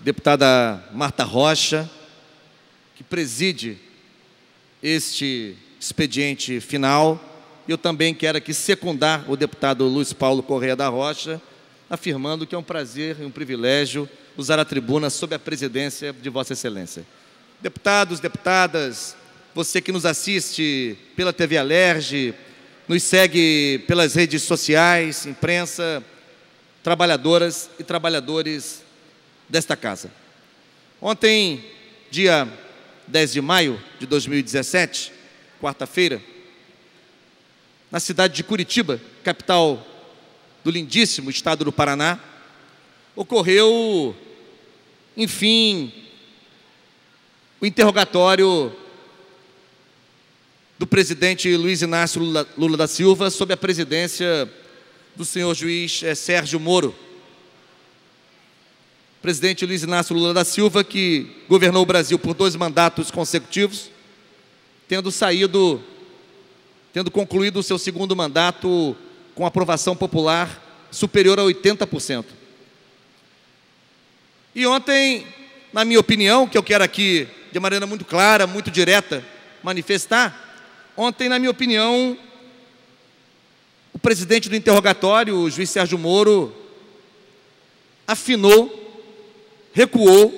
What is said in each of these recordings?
deputada Marta Rocha, que preside este expediente final. Eu também quero aqui secundar o deputado Luiz Paulo Correia da Rocha, afirmando que é um prazer e um privilégio usar a tribuna sob a presidência de Vossa Excelência. Deputados, deputadas, você que nos assiste pela TV Alerge, nos segue pelas redes sociais, imprensa, trabalhadoras e trabalhadores desta casa. Ontem, dia 10 de maio de 2017, quarta-feira, na cidade de Curitiba, capital do lindíssimo estado do Paraná, ocorreu, enfim, o interrogatório do presidente Luiz Inácio Lula, da Silva sob a presidência do senhor juiz é, Sérgio Moro presidente Luiz Inácio Lula da Silva, que governou o Brasil por dois mandatos consecutivos, tendo saído, tendo concluído o seu segundo mandato com aprovação popular superior a 80%. E ontem, na minha opinião, que eu quero aqui de maneira muito clara, muito direta, manifestar, ontem, na minha opinião, o presidente do interrogatório, o juiz Sérgio Moro, afinou recuou,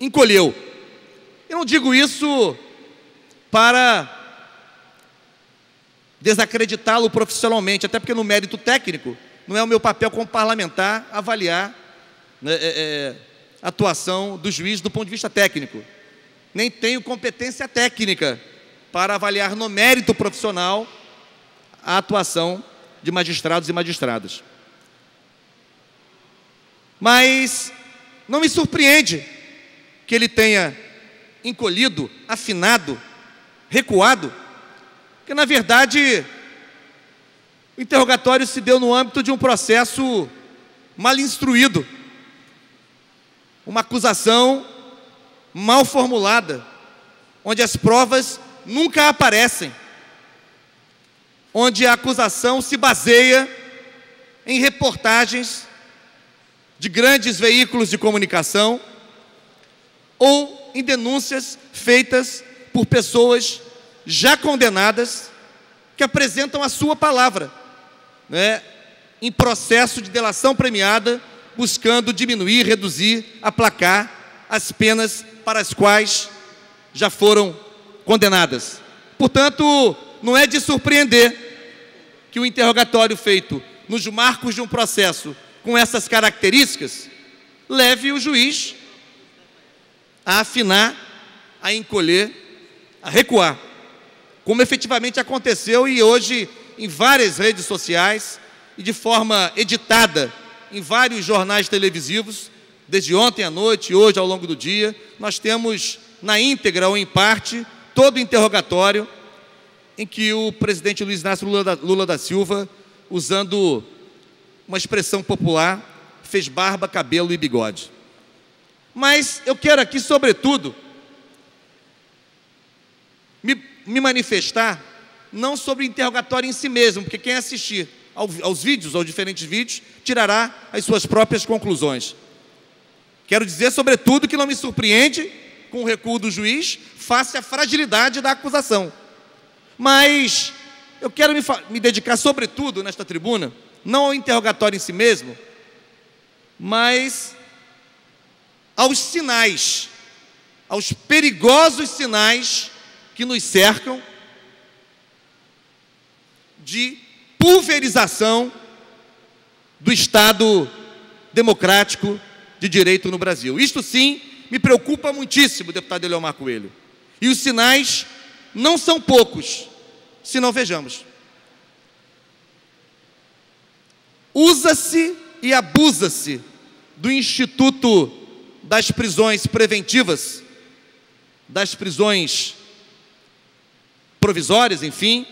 encolheu. Eu não digo isso para desacreditá-lo profissionalmente, até porque no mérito técnico não é o meu papel como parlamentar avaliar né, é, é, a atuação do juiz do ponto de vista técnico. Nem tenho competência técnica para avaliar no mérito profissional a atuação de magistrados e magistradas. Mas não me surpreende que ele tenha encolhido, afinado, recuado, porque na verdade o interrogatório se deu no âmbito de um processo mal instruído, uma acusação mal formulada, onde as provas nunca aparecem, onde a acusação se baseia em reportagens de grandes veículos de comunicação ou em denúncias feitas por pessoas já condenadas que apresentam a sua palavra, né, em processo de delação premiada, buscando diminuir, reduzir, aplacar as penas para as quais já foram condenadas. Portanto, não é de surpreender que o interrogatório feito nos marcos de um processo com essas características, leve o juiz a afinar, a encolher, a recuar. Como efetivamente aconteceu e hoje em várias redes sociais e de forma editada em vários jornais televisivos, desde ontem à noite e hoje ao longo do dia, nós temos na íntegra ou em parte todo o interrogatório em que o presidente Luiz Inácio Lula da, Lula da Silva, usando uma expressão popular, fez barba, cabelo e bigode. Mas eu quero aqui, sobretudo, me, me manifestar não sobre o interrogatório em si mesmo, porque quem assistir ao, aos vídeos, aos diferentes vídeos, tirará as suas próprias conclusões. Quero dizer, sobretudo, que não me surpreende com o recuo do juiz face à fragilidade da acusação. Mas eu quero me, me dedicar, sobretudo, nesta tribuna, não ao interrogatório em si mesmo, mas aos sinais, aos perigosos sinais que nos cercam de pulverização do Estado democrático de direito no Brasil. Isto sim me preocupa muitíssimo, deputado Eleomar Coelho. E os sinais não são poucos, se não vejamos. Usa-se e abusa-se do Instituto das Prisões Preventivas, das prisões provisórias, enfim,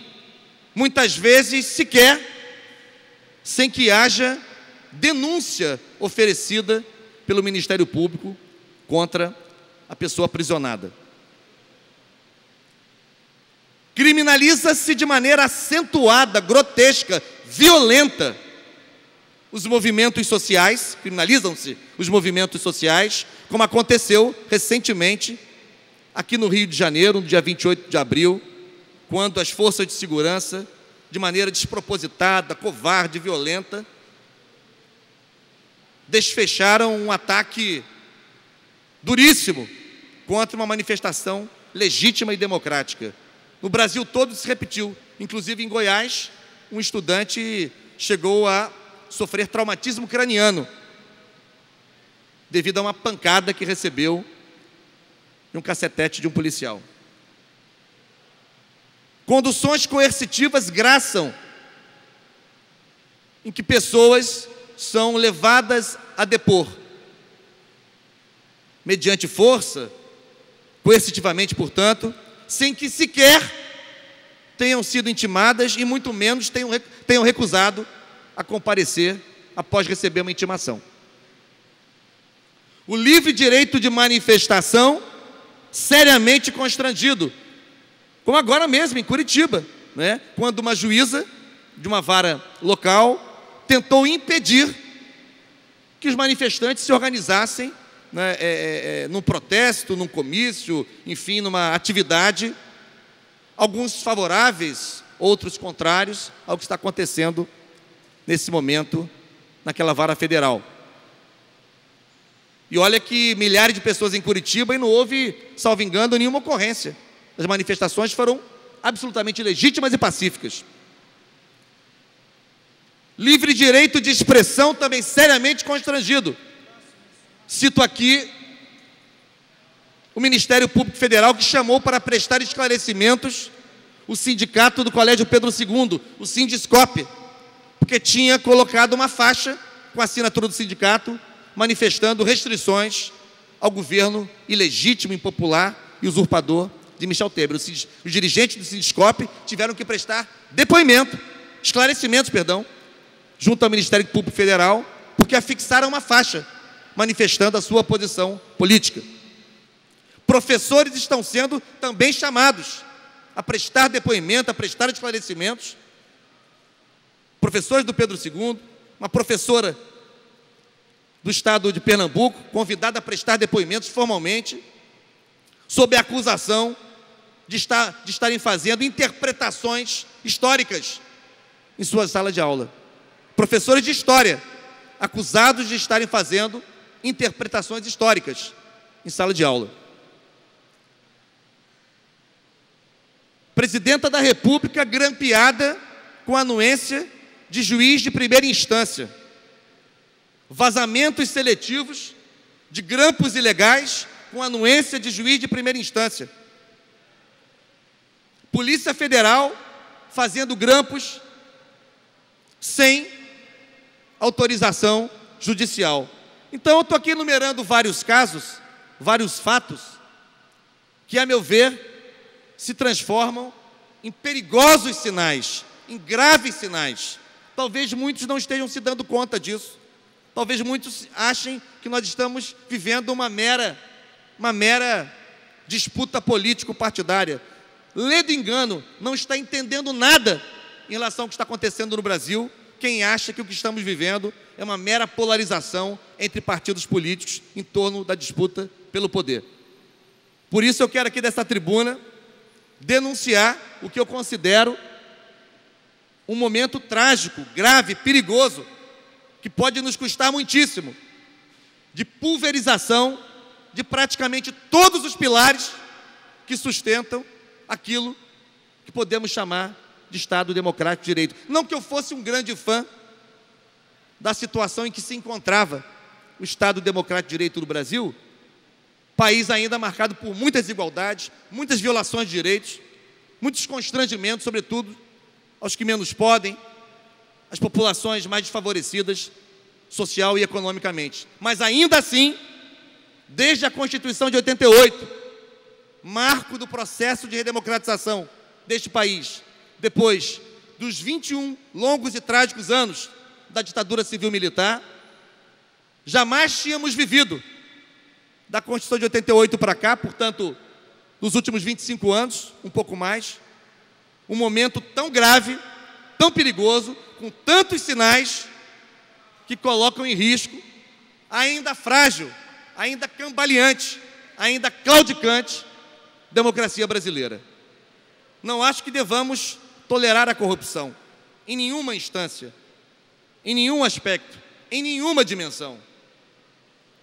muitas vezes sequer sem que haja denúncia oferecida pelo Ministério Público contra a pessoa aprisionada. Criminaliza-se de maneira acentuada, grotesca, violenta os movimentos sociais, criminalizam-se os movimentos sociais, como aconteceu recentemente aqui no Rio de Janeiro, no dia 28 de abril, quando as forças de segurança, de maneira despropositada, covarde, violenta, desfecharam um ataque duríssimo contra uma manifestação legítima e democrática. No Brasil todo se repetiu, inclusive em Goiás, um estudante chegou a sofrer traumatismo craniano devido a uma pancada que recebeu em um cacetete de um policial. Conduções coercitivas graçam em que pessoas são levadas a depor mediante força, coercitivamente, portanto, sem que sequer tenham sido intimadas e muito menos tenham, tenham recusado a comparecer após receber uma intimação. O livre direito de manifestação seriamente constrangido, como agora mesmo em Curitiba, né? quando uma juíza de uma vara local tentou impedir que os manifestantes se organizassem né, é, é, é, num protesto, num comício, enfim, numa atividade, alguns favoráveis, outros contrários ao que está acontecendo nesse momento naquela vara federal. E olha que milhares de pessoas em Curitiba e não houve, salvo engano, nenhuma ocorrência. As manifestações foram absolutamente legítimas e pacíficas. Livre direito de expressão também seriamente constrangido. Cito aqui o Ministério Público Federal que chamou para prestar esclarecimentos o sindicato do Colégio Pedro II, o Sindiscope, porque tinha colocado uma faixa com a assinatura do sindicato manifestando restrições ao governo ilegítimo, impopular e usurpador de Michel Temer. Os, os dirigentes do Sindiscope tiveram que prestar depoimento, esclarecimentos, perdão, junto ao Ministério Público Federal, porque afixaram uma faixa manifestando a sua posição política. Professores estão sendo também chamados a prestar depoimento, a prestar esclarecimentos. Professores do Pedro II, uma professora do estado de Pernambuco, convidada a prestar depoimentos formalmente, sob a acusação de, estar, de estarem fazendo interpretações históricas em sua sala de aula. Professores de história, acusados de estarem fazendo interpretações históricas em sala de aula. Presidenta da República grampeada com anuência de juiz de primeira instância. Vazamentos seletivos de grampos ilegais com anuência de juiz de primeira instância. Polícia Federal fazendo grampos sem autorização judicial. Então eu estou aqui enumerando vários casos, vários fatos, que, a meu ver, se transformam em perigosos sinais, em graves sinais. Talvez muitos não estejam se dando conta disso. Talvez muitos achem que nós estamos vivendo uma mera, uma mera disputa político-partidária. Lê do engano, não está entendendo nada em relação ao que está acontecendo no Brasil quem acha que o que estamos vivendo é uma mera polarização entre partidos políticos em torno da disputa pelo poder. Por isso eu quero aqui dessa tribuna denunciar o que eu considero um momento trágico, grave, perigoso, que pode nos custar muitíssimo, de pulverização de praticamente todos os pilares que sustentam aquilo que podemos chamar de Estado democrático de direito. Não que eu fosse um grande fã da situação em que se encontrava o Estado democrático de direito do Brasil, país ainda marcado por muitas desigualdades, muitas violações de direitos, muitos constrangimentos, sobretudo aos que menos podem, as populações mais desfavorecidas social e economicamente. Mas ainda assim, desde a Constituição de 88, marco do processo de redemocratização deste país, depois dos 21 longos e trágicos anos da ditadura civil-militar, jamais tínhamos vivido, da Constituição de 88 para cá, portanto, nos últimos 25 anos, um pouco mais, um momento tão grave, tão perigoso, com tantos sinais que colocam em risco, ainda frágil, ainda cambaleante, ainda claudicante, democracia brasileira. Não acho que devamos tolerar a corrupção em nenhuma instância, em nenhum aspecto, em nenhuma dimensão.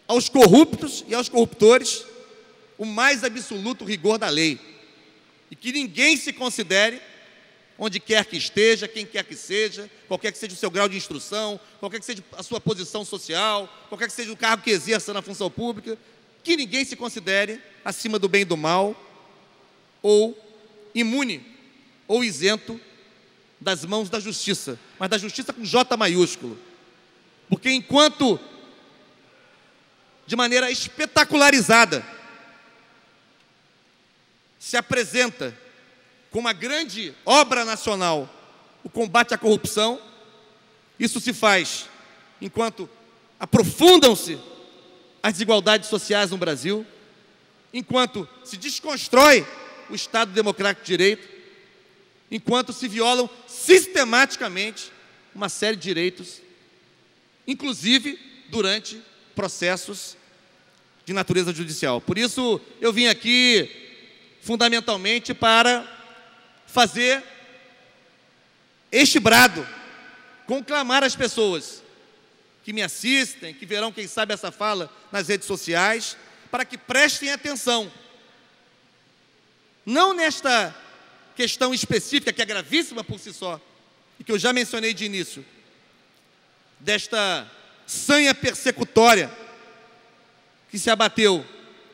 Aos corruptos e aos corruptores, o mais absoluto rigor da lei. E que ninguém se considere onde quer que esteja, quem quer que seja, qualquer que seja o seu grau de instrução, qualquer que seja a sua posição social, qualquer que seja o cargo que exerça na função pública, que ninguém se considere acima do bem e do mal, ou imune, ou isento das mãos da justiça, mas da justiça com J maiúsculo. Porque enquanto de maneira espetacularizada se apresenta com uma grande obra nacional, o combate à corrupção. Isso se faz enquanto aprofundam-se as desigualdades sociais no Brasil, enquanto se desconstrói o Estado Democrático de Direito, enquanto se violam sistematicamente uma série de direitos, inclusive durante processos de natureza judicial. Por isso, eu vim aqui fundamentalmente para fazer este brado, conclamar as pessoas que me assistem, que verão, quem sabe, essa fala nas redes sociais, para que prestem atenção. Não nesta questão específica, que é gravíssima por si só, e que eu já mencionei de início, desta sanha persecutória que se abateu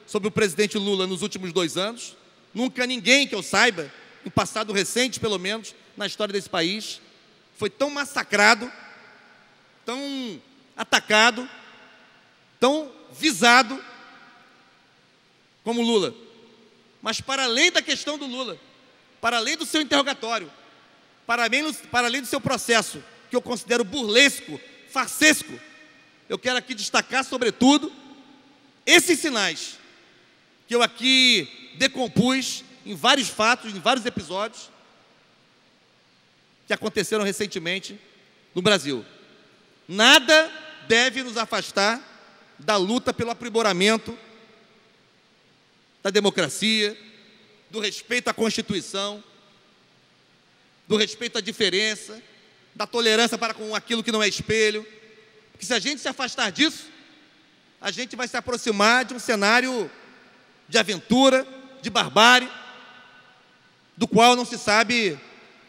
sobre o presidente Lula nos últimos dois anos. Nunca ninguém que eu saiba um passado recente, pelo menos, na história desse país, foi tão massacrado, tão atacado, tão visado como Lula. Mas para além da questão do Lula, para além do seu interrogatório, para além, para além do seu processo, que eu considero burlesco, farsesco, eu quero aqui destacar, sobretudo, esses sinais que eu aqui decompus em vários fatos, em vários episódios que aconteceram recentemente no Brasil. Nada deve nos afastar da luta pelo aprimoramento da democracia, do respeito à Constituição, do respeito à diferença, da tolerância para com aquilo que não é espelho. Porque se a gente se afastar disso, a gente vai se aproximar de um cenário de aventura, de barbárie, do qual não se sabe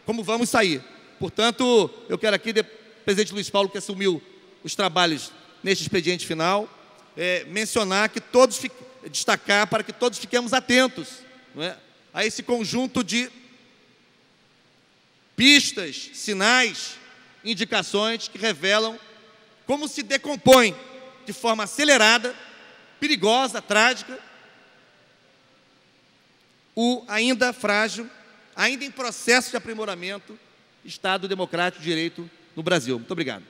como vamos sair. Portanto, eu quero aqui, presidente Luiz Paulo, que assumiu os trabalhos neste expediente final, é, mencionar que todos, destacar para que todos fiquemos atentos é, a esse conjunto de pistas, sinais, indicações que revelam como se decompõe de forma acelerada, perigosa, trágica, o ainda frágil ainda em processo de aprimoramento, Estado democrático de direito no Brasil. Muito obrigado.